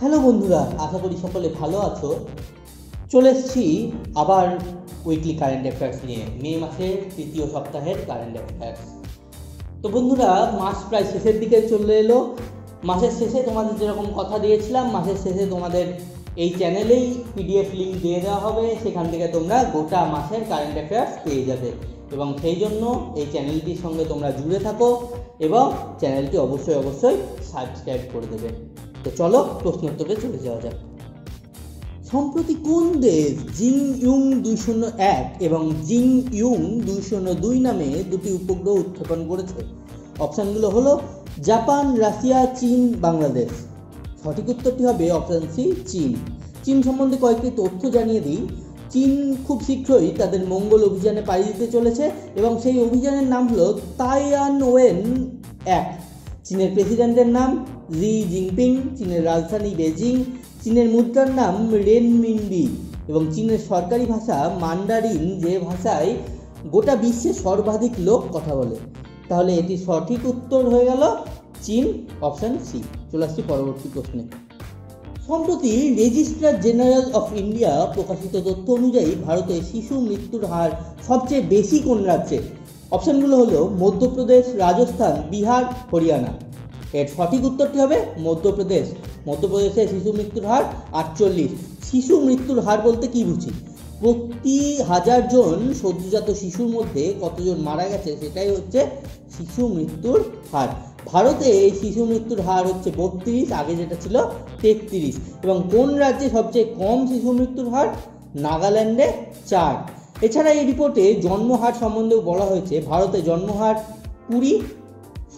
Hello বন্ধুরা, আশা করি সকলে ভালো আছো। চলে এসেছি আবার উইকলি কারেন্ট অ্যাফেয়ার্স নিয়ে। মে মাসের তৃতীয় সপ্তাহের কারেন্ট অ্যাফেয়ার্স তো বন্ধুরা, মাস প্রায় শেষের দিকে চলে এলো। মাসের শেষে তোমাদের যেরকম কথা দিয়েছিলাম, মাসের শেষে তোমাদের এই চ্যানেলেই পিডিএফ লিঙ্ক দিয়ে দেওয়া হবে। সেখান থেকে তোমরা গোটা মাসের কারেন্ট অ্যাফেয়ার্স পেয়ে যাবে। এবং সেই জন্য এই চ্যানেলটির সঙ্গে তোমরা জুড়ে থাকো এবং চ্যানেলটি অবশ্যই অবশ্যই সাবস্ক্রাইব করে দেবে। তো চলো প্রশ্ন উত্তরে চলে যাওয়া যাক। সম্প্রতি কোন দেশ জিং ইউং দুই শূন্য এক এবং জিং ইউং দুই শূন্য দুই নামে দুটি উপগ্রহ উৎক্ষেপণ করেছে? অপশানগুলো হলো জাপান, রাশিয়া, চীন, বাংলাদেশ। সঠিক উত্তরটি হবে অপশান সি, চীন। চীন সম্বন্ধে কয়েকটি তথ্য জানিয়ে দিই। চীন খুব শীঘ্রই তাদের মঙ্গল অভিযানে পাড়ি দিতে চলেছে এবং সেই অভিযানের নাম হলো তাইয়ান ওয়েন এক। চীনের প্রেসিডেন্টের নাম জি জিনপিং, চীনের রাজধানী বেজিং চীনের মুদ্রার নাম রেনমিনবি, এবং চীনের সরকারি ভাষা মান্ডারিন, যে ভাষায় গোটা বিশ্বে সর্বাধিক লোক কথা বলে। তাহলে এটি সঠিক উত্তর হয়ে গেল চীন, অপশান সি। চলে আসছি পরবর্তী প্রশ্নে। সম্প্রতি রেজিস্ট্রার জেনারেল অফ ইন্ডিয়া প্রকাশিত তথ্য অনুযায়ী ভারতে শিশু মৃত্যুর হার সবচেয়ে বেশি কোন রাজ্যে? অপশানগুলো হলো মধ্যপ্রদেশ, রাজস্থান, বিহার, হরিয়ানা। এর সঠিক উত্তরটি হবে মধ্যপ্রদেশ। মধ্যপ্রদেশে শিশু মৃত্যুর হার আটচল্লিশ। শিশু মৃত্যুর হার বলতে কি বুঝি? প্রতি হাজার জন সদ্যজাত শিশুর মধ্যে কতজন মারা গেছে সেটাই হচ্ছে শিশু মৃত্যুর হার। ভারতে এই শিশু মৃত্যুর হার হচ্ছে বত্রিশ, আগে যেটা ছিল তেত্রিশ। এবং কোন রাজ্যে সবচেয়ে কম শিশু মৃত্যুর হার? নাগাল্যান্ডে চার। এছাড়া এই রিপোর্টে জন্মহার সম্বন্ধেও বলা হয়েছে, ভারতে জন্মহার কুড়ি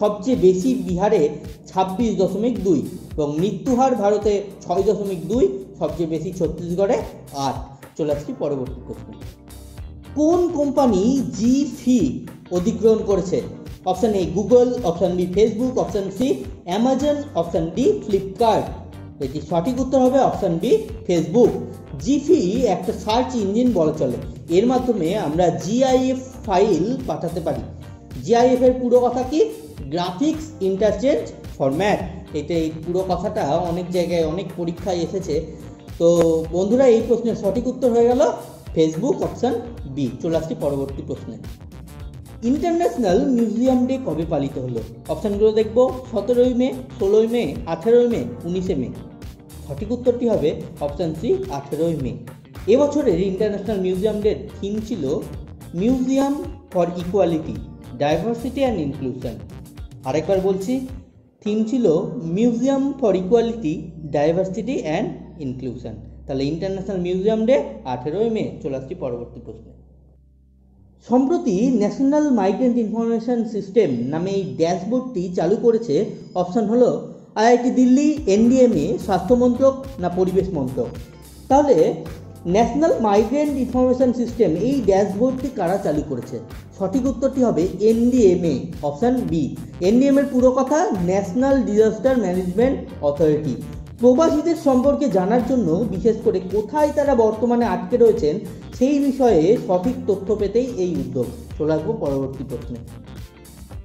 সবচেয়ে বেশি বিহারে ছাব্বিশ দশমিক দুই এবং মৃত্যুহার ভারতে ছয় দশমিক দুই সবচেয়ে বেশি ছত্তিশগড়ে আট। চলে আসছি পরবর্তী প্রশ্ন। কোন কোম্পানি জি ফি অধিগ্রহণ করেছে? Option A Google option B Facebook option C Amazon option D Flipkart এটি সঠিক উত্তর হবে অপশান বি ফেসবুক জিফি একটা সার্চ ইঞ্জিন বলা চলে। এর মাধ্যমে আমরা জিআইএফ ফাইল পাঠাতে পারি। জিআইএফ এর পুরো কথা কি? গ্রাফিক্স ইন্টারচেঞ্জ ফরম্যাট এটা এই পুরো কথাটা অনেক জায়গায় অনেক পরীক্ষায় এসেছে। তো বন্ধুরা, এই প্রশ্নের সঠিক উত্তর হয়ে গেল ফেসবুক অপশান বি চলে আসছি পরবর্তী প্রশ্নে। ইন্টারন্যাশনাল মিউজিয়াম ডে কবে পালিত হলো? অপশানগুলো দেখব। সতেরোই মে, ষোলোই মে, আঠেরোই মে, উনিশে মে। সঠিক উত্তরটি হবে অপশান সি আঠেরোই মে। এবছরের ইন্টারন্যাশনাল মিউজিয়াম ডের থিম ছিল museum for equality diversity and inclusion আরেকবার বলছি থিম ছিল museum for equality diversity and inclusion তাহলে ইন্টারন্যাশনাল মিউজিয়াম ডে আঠেরোই মে, চলে আসছি পরবর্তী প্রশ্নে। সম্প্রতি ন্যাশনাল মাইগ্রেন্ট ইনফরমেশন সিস্টেম নামে এই ড্যাশবোর্ডটি চালু করেছে, অপশান হলো আইআইটি দিল্লি, এনডিএমএ, স্বাস্থ্য মন্ত্রক না পরিবেশ মন্ত্রক। তাহলে ন্যাশনাল মাইগ্রেন্ট ইনফরমেশন সিস্টেম এই ড্যাশবোর্ডটি কারা চালু করেছে? সঠিক উত্তরটি হবে এনডিএমএ, অপশান বি এনডিএম এর পুরো কথা ন্যাশনাল ডিজাস্টার ম্যানেজমেন্ট অথরিটি। প্রবাসীদের সম্পর্কে জানার জন্য, বিশেষ করে কোথায় তারা বর্তমানে আটকে রয়েছেন, সেই বিষয়ে সঠিক তথ্য পেতেই এই উদ্যোগ। চলে আসব পরবর্তী প্রশ্নে।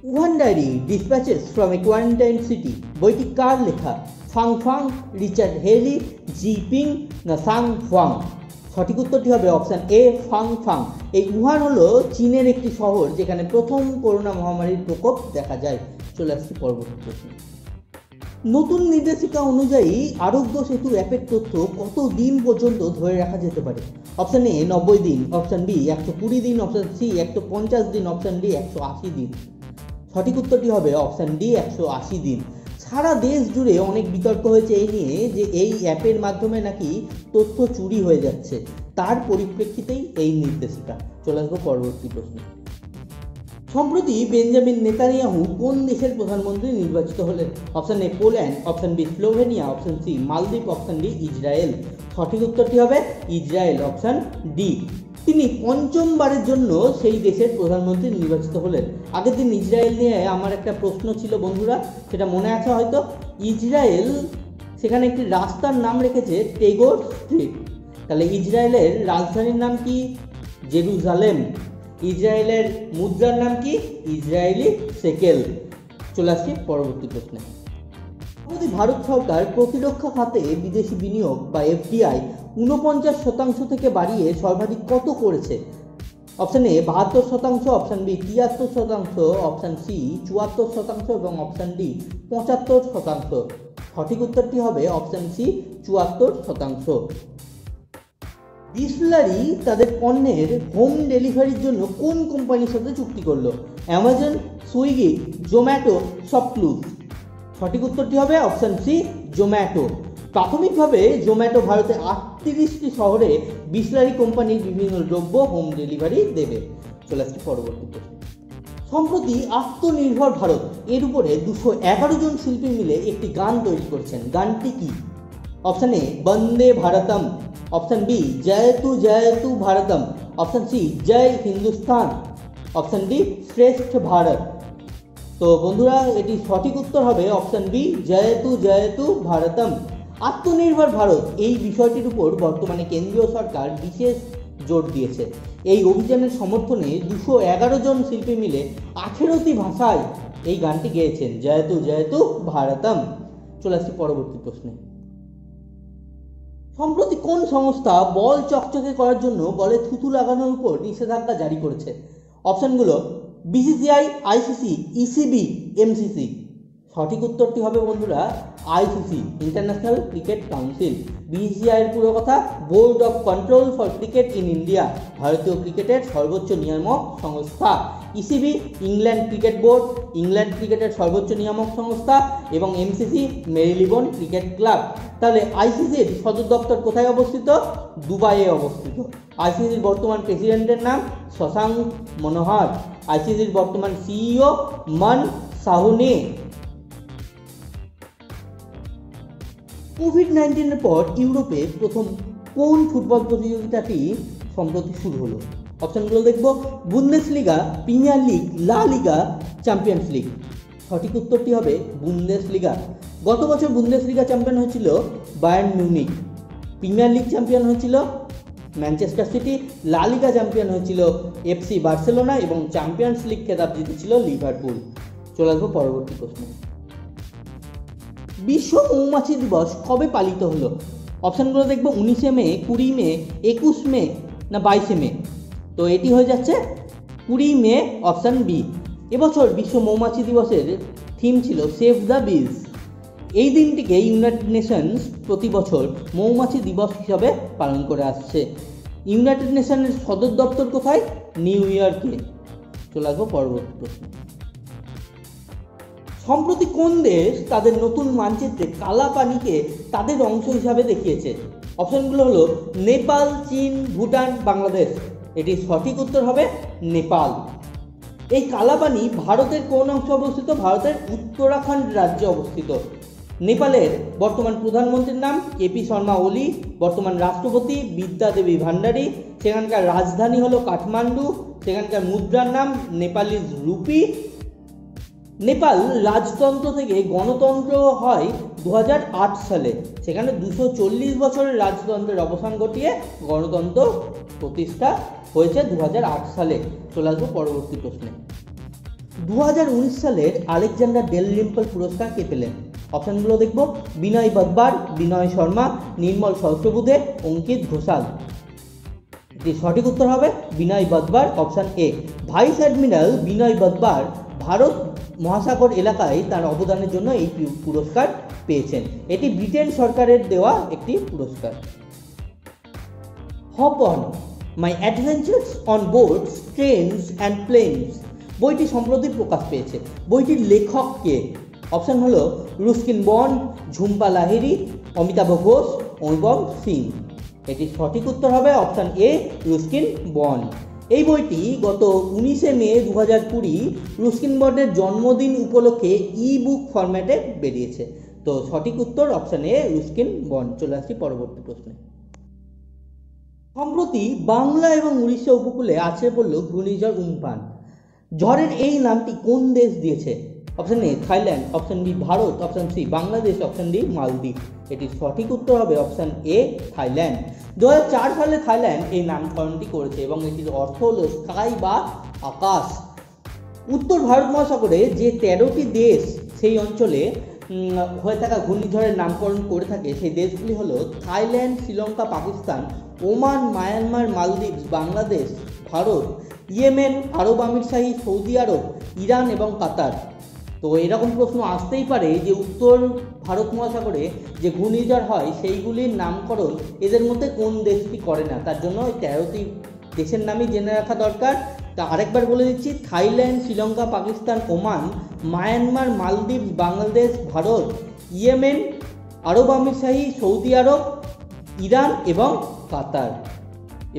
Wuhan diary, dispatches from a quarantine city. বইটি কার লেখা? ফাং ফাং রিচার্ড হেলি জি পিং না সাং ফাং সঠিক উত্তরটি হবে অপশান এ ফাং ফাং এই উহান হলো চীনের একটি শহর যেখানে প্রথম করোনা মহামারীর প্রকোপ দেখা যায়। চলে আসছি পরবর্তী প্রশ্ন। নতুন নির্দেশিকা অনুযায়ী আরোগ্য সেতু অ্যাপের তথ্য কত দিন পর্যন্ত ধরে রাখা যেতে পারে? অপশান এ, নব্বই দিন। অপশান বি, একশো কুড়ি দিন। অপশান সি, একশো পঞ্চাশ দিন। অপশান ডি, একশো আশি দিন। সঠিক উত্তরটি হবে অপশান ডি, একশো আশি দিন। সারা দেশ জুড়ে অনেক বিতর্ক হয়েছে এই নিয়ে যে এই অ্যাপের মাধ্যমে নাকি তথ্য চুরি হয়ে যাচ্ছে। তার পরিপ্রেক্ষিতেই এই নির্দেশটা। চলে আসব পরবর্তী প্রশ্ন। সম্প্রতি বেঞ্জামিন নেতানিয়াহু কোন দেশের প্রধানমন্ত্রী নির্বাচিত হলেন? Option A Poland, option B Slovenia, option C Maldives, option D Israel. সঠিক উত্তরটি হবে ইসরায়েল, অপশান ডি। তিনি পঞ্চমবারের জন্য সেই দেশের প্রধানমন্ত্রী নির্বাচিত হলেন। আগের দিন ইসরায়েল নিয়ে আমার একটা প্রশ্ন ছিল বন্ধুরা, সেটা মনে আছে হয়তো? ইসরায়েল সেখানে একটি রাস্তার নাম রেখেছে টেগোর স্ট্রিট। তাহলে ইসরায়েলের রাজধানীর নাম কি? জেরুজালেম। ইসরায়েলের মুদ্রার নাম কি? Israeli shekel. চলে আসছি পরবর্তী প্রশ্নে। ভারত সরকার প্রতিরক্ষা খাতে বিদেশি বিনিয়োগ বা এফডিআই উনপঞ্চাশ শতাংশ থেকে বাড়িয়ে সর্বাধিক কত করেছে? অপশান এ, বাহাত্তর শতাংশ, অপশান বি, তিয়াত্তর শতাংশ, অপশান সি, চুয়াত্তর শতাংশ এবং অপশান ডি, পঁচাত্তর শতাংশ। সঠিক উত্তরটি হবে অপশান সি, চুয়াত্তর শতাংশ। বিসলারি তাদের পণ্যের হোম ডেলিভারির জন্য কোন কোম্পানির সাথে চুক্তি করল? অ্যামাজন, সুইগি, জোম্যাটো সবক্লুজ সঠিক উত্তরটি হবে অপশান সি, জোম্যাটো। প্রাথমিকভাবে জোম্যাটো ভারতে আটত্রিশটি শহরে বিসলারি কোম্পানির বিভিন্ন দ্রব্য হোম ডেলিভারি দেবে। চলে আসছে পরবর্তী প্রশ্ন। সম্প্রতি আত্মনির্ভর ভারত এর উপরে দুশো এগারো জন শিল্পী মিলে একটি গান তৈরি করেছেন। গানটি কি? Option A, Vande Bharatam. Option B, Jai Tu Jai Tu Bharatam. Option C, Jai Hindustan. Option D, Shreshtha Bharat. তো বন্ধুরা এটি সঠিক উত্তর হবে অপশান বি, জয় জয়তু জয়তু ভারতম। আত্মনির্ভর ভারত এই বিষয়টির উপর বর্তমানে কেন্দ্রীয় সরকার বিশেষ জোর দিয়েছে। এই অভিযানের সমর্থনে দুশো এগারো জন শিল্পী মিলে আঠেরোটি ভাষায় এই গানটি গেয়েছেন। জয়তু জয়তু, ভারতম। চলে আসছি পরবর্তী প্রশ্নে। সম্প্রতি কোন সংস্থা বল চকচকে করার জন্য বলে থুতু লাগানোর উপর নিষেধাজ্ঞা জারি করেছে? অপশানগুলো বিসিসিআই আইসিসি ইসিবি এমসিসি সঠিক উত্তরটি হবে বন্ধুরা ICC International Cricket Council BCCI এর পুরো কথা board of control for cricket in India ভারতীয় ক্রিকেটের সর্বোচ্চ নিয়ামক সংস্থা। ECB England cricket board England ক্রিকেটের সর্বোচ্চ নিয়ামক সংস্থা এবং এমসিসি মেরিলিবন ক্রিকেট ক্লাব তাহলে আইসিসির সদর দপ্তর কোথায় অবস্থিত? দুবাইয়ে অবস্থিত। আইসিসির বর্তমান প্রেসিডেন্টের নাম শশাঙ্ক মনোহর। আইসিসির বর্তমান সিইও মান সাহুনে কোভিড নাইন্টিনের পর ইউরোপে প্রথম কোন ফুটবল প্রতিযোগিতাটি সম্প্রতি শুরু হলো? অপশনগুলো দেখব। বুন্দেস লিগা premier league, La Liga, Champions league. সঠিক উত্তরটি হবে বুন্দেস লিগা গত বছর বুন্দেস লিগা চ্যাম্পিয়ন হয়েছিল Bayern Munich Premier League champion হয়েছিল Manchester City. La Liga champion হয়েছিল এফসি বার্সেলোনা এবং চ্যাম্পিয়ন্স লিগ খেতাব জিতেছিল লিভারপুল। চলে আসব পরবর্তী প্রশ্ন। বিশ্ব মৌমাছি দিবস কবে পালিত হলো? অপশানগুলো দেখব উনিশে মে, কুড়ি মে, একুশ মে, না বাইশে মে। তো এটি হয়ে যাচ্ছে কুড়ি মে অপশান বি। এবছর বিশ্ব মৌমাছি দিবসের থিম ছিল সেভ দ্য বিজ এই দিনটিকে ইউনাইটেড নেশনস প্রতি বছর মৌমাছি দিবস হিসাবে পালন করে আসছে। ইউনাইটেড নেশনের সদর দপ্তর কোথায়? নিউ ইয়র্কে। চলে আসব পরবর্তী প্রশ্ন। সম্প্রতি কোন দেশ তাদের নতুন মানচিত্রে কালা পানিকে তাদের অংশ হিসাবে দেখিয়েছে? অপশনগুলো হলো নেপাল, চীন, ভুটান, বাংলাদেশ। এটির সঠিক উত্তর হবে নেপাল। এই কালাপানি ভারতের কোন অংশে অবস্থিত? ভারতের উত্তরাখণ্ড রাজ্যে অবস্থিত। নেপালের বর্তমান প্রধানমন্ত্রীর নাম কেপি শর্মা ওলি, বর্তমান রাষ্ট্রপতি বিদ্যা দেবী ভান্ডারী, সেখানকার রাজধানী হলো কাঠমান্ডু, সেখানকার মুদ্রার নাম নেপালি রুপি নেপাল রাজতন্ত্র থেকে গণতন্ত্র হয় দু হাজার আট সালে। সেখানে দুশো চল্লিশ বছরের রাজতন্ত্রের অবসান ঘটিয়ে গণতন্ত্র প্রতিষ্ঠা হয়েছে দু হাজার আট সালে। চলে আসব পরবর্তী প্রশ্নে। দু হাজার উনিশ সালের আলেকজান্ডার ডেল লিম্পল পুরস্কার কে পেলেন? অপশানগুলো দেখব। বিনয় বদবার বিনয় শর্মা, নির্মল সহস্রবুধে অঙ্কিত ঘোষাল। এটি সঠিক উত্তর হবে Vinay Badhwar option A. Vice admiral Vinay Badhwar Bharat মহাসাগর এলাকায় তার অবদানের জন্য এই পুরস্কার পেয়েছেন। এটি ব্রিটেন সরকারের দেওয়া একটি পুরস্কার। Hop on my adventures on boards trains and planes বইটি সম্প্রতি প্রকাশ পেয়েছে। বইটির লেখক কে? অপশান হলো রুস্কিন বন, ঝুম্পা লাহিরি অমিতাভ ঘোষ, অনুপম সিং। এটি সঠিক উত্তর হবে অপশান এ, রুস্কিন বন। এই বইটি গত উনিশে মে দু হাজার কুড়ি রুস্কিন বর্ডের জন্মদিন উপলক্ষে ই বুক ফরম্যাটে বেরিয়েছে। তো সঠিক উত্তর অপশান এ রুস্কিন বন্ড চলে আসছি পরবর্তী প্রশ্নে। সম্প্রতি বাংলা এবং উড়িষ্যা উপকূলে আছে পড়ল ঘূর্ণিঝড় উমফান ঝড়ের এই নামটি কোন দেশ দিয়েছে? Option A Thailand option B Bharat option C Bangladesh option D Maldives এটির সঠিক উত্তর হবে অপশান এ থাইল্যান্ড দু হাজার চার সালে থাইল্যান্ড এই নামকরণটি করেছে এবং এটির অর্থ হল স্কাই বা আকাশ। উত্তর ভারত মহাসাগরে যে তেরোটি দেশ সেই অঞ্চলে হয়ে থাকা ঘূর্ণিঝড়ের নামকরণ করে থাকে সেই দেশগুলি হলো Thailand, Sri Lanka, Pakistan, Oman, Myanmar, Maldives, Bangladesh, Bharat, Yemen, Arab আমিরশাহী Saudi আরব, ইরান এবং কাতার। তো এরকম প্রশ্ন আসতেই পারে যে উত্তর ভারত মহাসাগরে যে ঘূর্ণিঝড় হয়, সেইগুলির নামকরণ এদের মধ্যে কোন দেশটি করে না? তার জন্য ওই তেরোটি দেশের নামই জেনে রাখা দরকার। তা আরেকবার বলে দিচ্ছি, Thailand, Sri Lanka, Pakistan, Oman, Myanmar, Maldives, Bangladesh, Bharat, Yemen, Arab আমিরশাহী, Saudi আরব, ইরান এবং কাতার।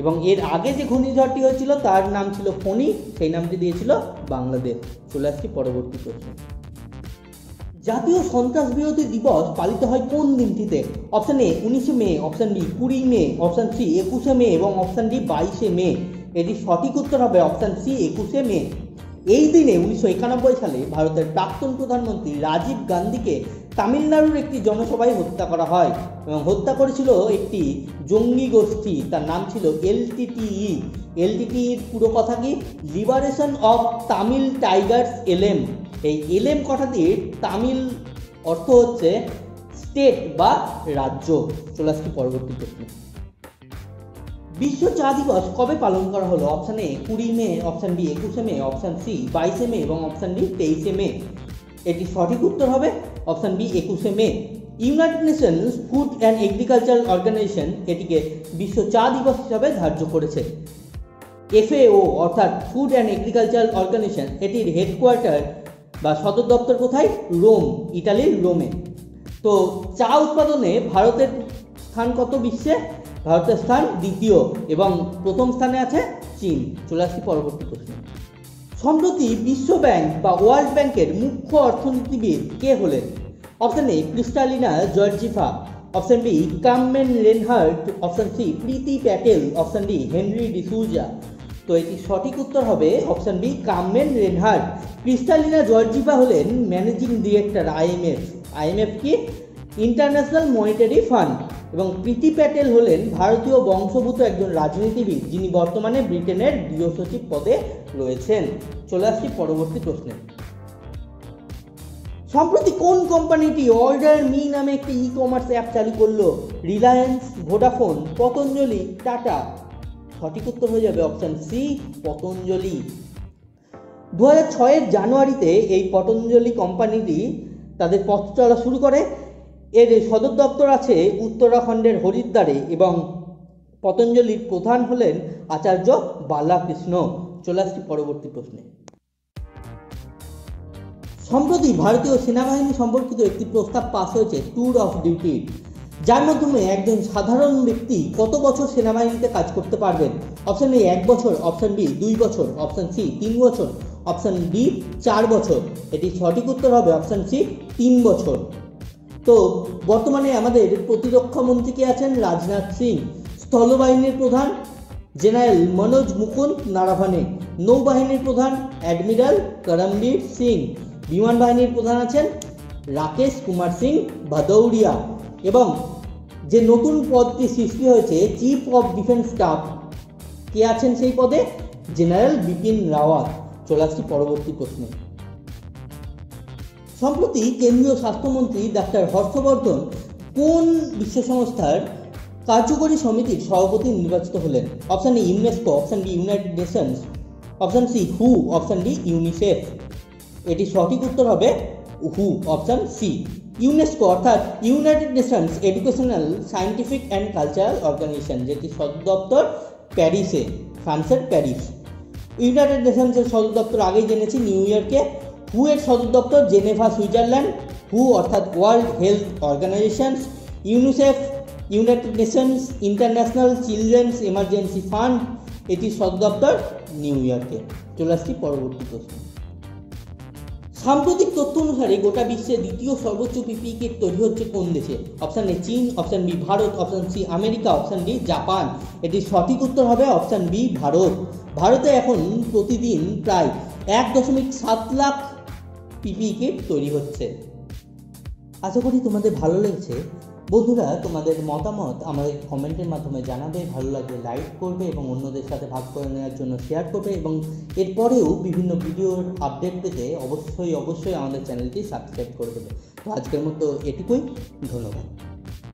এবং এর আগে যে ঘূর্ণিঝড়টি হয়েছিল, তার নাম ছিল ফণি, সেই নামটি দিয়েছিল বাংলাদেশ। চলে আসছি পরবর্তী প্রশ্ন। জাতীয় সন্ত্রাস বিরোধী দিবস পালিত হয় কোন দিনটিতে? অপশন এ উনিশে মে অপশন বি কুড়ি মে অপশন সি একুশে মে এবং অপশন ডি বাইশে মে। এটি সঠিক উত্তর হবে অপশন সি একুশে মে। এই দিনে উনিশশো একানব্বই সালে ভারতের প্রাক্তন প্রধানমন্ত্রী রাজীব গান্ধীকে তামিলনাড়ুর একটি জনসভায় হত্যা করা হয় এবং হত্যা করেছিল একটি জঙ্গি গোষ্ঠী। তার নাম ছিল এলটিটিই এলটিটিইর পুরো কথা কি? Liberation of Tamil tigers Eelam এই এলএম কথাটির তামিল অর্থ হচ্ছে স্টেট বা রাজ্য। চলে আসছি পরবর্তী প্রশ্ন। বিশ্ব চা দিবস কবে পালন করা হলো? অপশান এ কুড়ি মে অপশান বি একুশে মে অপশান সি বাইশে মে এবং অপশান ডি তেইশে মে। এটি সঠিক উত্তর হবে অপশান বি একুশে May. United Nations Food and Agriculture Organization এটিকে বিশ্ব চা দিবস হিসাবে ধার্য করেছে। এফএও অর্থাৎ ফুড অ্যান্ড এগ্রিকালচার অর্গানাইজেশন এটির হেডকোয়ার্টার বা সদর দপ্তর কোথায়? রোম ইটালির রোমে। তো চা উৎপাদনে ভারতের স্থান কত বিশ্বে? ভারতের স্থান দ্বিতীয় এবং প্রথম স্থানে আছে চীন। চলে আসছি পরবর্তী প্রশ্ন। সম্প্রতি বিশ্ব ব্যাংক বা ওয়ার্ল্ড ব্যাংকের মুখ্য অর্থনীতিবিদ কে হলেন? Option A, Kristalina Georgieva. Option B, Carmen Reinhart option C, Priti Patel. Option D, Henry D'Souza. তো এটি সঠিক উত্তর হবে option B Carmen Reinhart. Kristalina Georgieva হলেন ম্যানেজিং ডিরেক্টর আইএমএফ আইএমএফ কি? ইন্টারন্যাশনাল মনিটারি ফান্ড এবং প্রীতি প্যাটেল হলেন ভারতীয় বংশভূত একজন রাজনীতিবিদ, যিনি বর্তমানে ব্রিটেনের গৃহ সচিব পদে রয়েছেন। চলে আসছি পরবর্তী প্রশ্নে। সম্প্রতি কোন কোম্পানিটি অর্ডার মি নামে একটি ই কমার্স অ্যাপ চালু করল? রিলায়েন্স ভোডাফোন পতঞ্জলি টাটা সঠিক উত্তর হয়ে যাবে অপশন সি পতঞ্জলি। দু হাজার ছয়ের জানুয়ারিতে এই পতঞ্জলি কোম্পানিটি তাদের পথ চলা শুরু করে। এর সদর দপ্তর আছে উত্তরাখণ্ডের হরিদ্বারে এবং পতঞ্জলির প্রধান হলেন আচার্য বালাকৃষ্ণ। চলে আসছি পরবর্তী প্রশ্নে। সম্প্রতি ভারতীয় সেনাবাহিনী সম্পর্কিত একটি প্রস্তাব পাস হয়েছে ট্যুর অফ ডিউটি যার মাধ্যমে একজন সাধারণ ব্যক্তি কত বছর সেনাবাহিনীতে কাজ করতে পারবেন? অপশন এ এক বছর। অপশন বি দুই বছর। অপশন সি তিন বছর। অপশন ডি চার বছর। এটি সঠিক উত্তর হবে অপশন সি তিন বছর। তো, বর্তমানে আমাদের প্রতিরক্ষা মন্ত্রী কে আছেন? রাজনাথ সিং। স্থলবাহিনীর প্রধান, জেনারেল মনোজ মুকুন্দ নারাভানে। নৌবাহিনীর প্রধান, অ্যাডমিরাল করমবীর সিং। বিমান বাহিনীর প্রধান আছেন রাকেশ কুমার সিং ভাদৌরিয়া। এবং যে নতুন পদটি সৃষ্টি হয়েছে চিফ অফ ডিফেন্স স্টাফ কে আছেন সেই পদে? জেনারেল বিপিন রাওয়াত। চলে আসছি পরবর্তী প্রশ্নে। সম্প্রতি কেন্দ্রীয় স্বাস্থ্যমন্ত্রী ডাক্তার হর্ষবর্ধন কোন বিশ্ব সংস্থার কার্যকরী সমিতির সভাপতি নির্বাচিত হলেন? Option A UNESCO option B United Nations option C who option D UNICEF এটি সঠিক উত্তর হবে হু অপশন সি ইউনেস্কো অর্থাৎ United Nations Educational Scientific and Cultural Organization যেটি সদর দপ্তর প্যারিসে, ফ্রান্সের প্যারিস। ইউনাইটেড নেশনসের সদর দপ্তর আগেই জেনেছি, নিউ ইয়র্কে। হু এর সদর দপ্তর জেনেভা, সুইজারল্যান্ড। হু অর্থাৎ World Health Organizations UNICEF United Nations International Children's Emergency Fund এটির সদর দপ্তর নিউ ইয়র্কে। চলে আসছি পরবর্তী প্রশ্ন। সাম্প্রতিক তথ্য অনুসারে গোটা বিশ্বের দ্বিতীয় সর্বোচ্চ পিপি কিট তৈরি হচ্ছে কোন দেশে? অপশান এ চীন option B Bharat option C America option D Japan. এটি সঠিক উত্তর হবে অপশান বি ভারত। ভারতে এখন প্রতিদিন প্রায় এক দশমিক সাত লাখ পিপি কিট তৈরি হচ্ছে। আশা করি তোমাদের ভালো লেগেছে। বন্ধুরা, তোমাদের মতামত আমাদের কমেন্টের মাধ্যমে জানাবে, ভালো লাগলে লাইক করবে এবং অন্যদের সাথে ভাগ করে নেওয়ার জন্য শেয়ার করবে এবং এরপরেও বিভিন্ন ভিডিওর আপডেট পেতে অবশ্যই অবশ্যই আমাদের চ্যানেলটি সাবস্ক্রাইব করে দেবে। তো আজকের মতো এটুকুই, ধন্যবাদ।